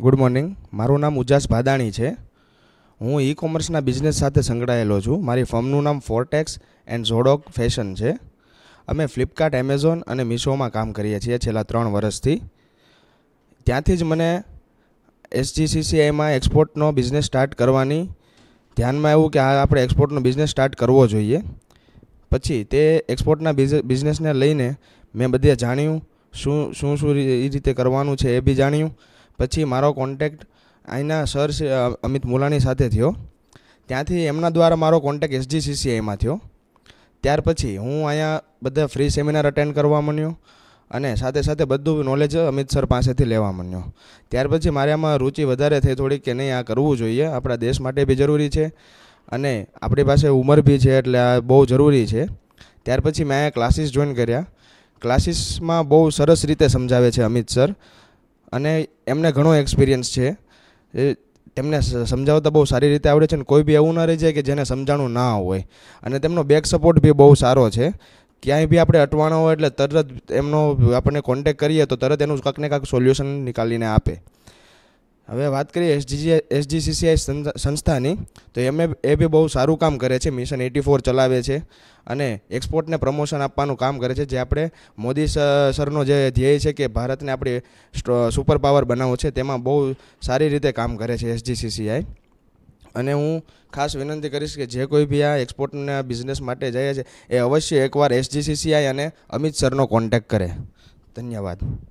Good morning મારું નામ ઉજાસ ભાદાણી છે. હું ઈ કોમર્સના બિઝનેસ સાથે સંકળાયેલો છું. મારી ફર્મનું નામ ફોરટેક્સ એન્ડ ઝોડોક ફેશન છે. અમે ફ્લિપકાર્ટ એમેઝોન અને મીશોમાં કામ કરીએ છીએ છેલ્લા ત્રણ વર્ષથી. ત્યાંથી જ મને એસજીસીસીઆઈમાં એક્સપોર્ટનો બિઝનેસ સ્ટાર્ટ કરવાની ધ્યાનમાં આવ્યું કે આ આપણે એક્સપોર્ટનો બિઝનેસ સ્ટાર્ટ કરવો જોઈએ. પછી તે એક્સપોર્ટના બિઝનેસને લઈને મેં બધે જાણ્યું શું શું શું એ રીતે કરવાનું છે એ બી જાણ્યું. પછી મારો કોન્ટેક્ટ અહીંના સર અમિત મુલાણી સાથે થયો. ત્યાંથી એમના દ્વારા મારો કોન્ટેક્ટ એસજીસીસીઆઈમાં થયો. ત્યાર પછી હું અહીંયા બધા ફ્રી સેમિનાર અટેન્ડ કરવા માંડ્યો અને સાથે સાથે બધું નોલેજ અમિત સર પાસેથી લેવા માંડ્યો. ત્યાર પછી મારે આમાં રુચિ વધારે થઈ થોડીક કે નહીં, આ કરવું જોઈએ. આપણા દેશ માટે બી જરૂરી છે અને આપણી પાસે ઉંમર બી છે એટલે આ બહુ જરૂરી છે. ત્યાર પછી મેં ક્લાસીસ જોઈન કર્યા. ક્લાસીસમાં બહુ સરસ રીતે સમજાવે છે અમિત સર અને એમને ઘણો એક્સપિરિયન્સ છે. એ તેમને સમજાવતા બહુ સારી રીતે આવડે છે અને કોઈ બી એવું ન રહી જાય કે જેને સમજાણું ના હોય. અને તેમનો બેક સપોર્ટ બી બહુ સારો છે. ક્યાંય બી આપણે અટવાણો હોય એટલે તરત એમનો, આપણને કોન્ટેક કરીએ તો તરત એનું કાંક ને કાંક સોલ્યુશન નીકાળીને આપે. હવે વાત કરીએ એસજીજી એસજીસીસીઆઈ સંસ્થાની, તો એમ એ બી બહુ સારું કામ કરે છે, મિશન એટી ફોર ચલાવે છે અને એક્સપોર્ટને પ્રમોશન આપવાનું કામ કરે છે, જે આપણે મોદી સરનો જે ધ્યેય છે કે ભારતને આપણે સુપર પાવર બનાવવો છે, તેમાં બહુ સારી રીતે કામ કરે છે એસજીસીસીઆઈ અને હું ખાસ વિનંતી કરીશ કે જે કોઈ બી આ એક્સપોર્ટના બિઝનેસ માટે જાય છે, એ અવશ્ય એકવાર એસજીસીસીઆઈ અને અમિત સરનો કોન્ટેક્ટ કરે. ધન્યવાદ.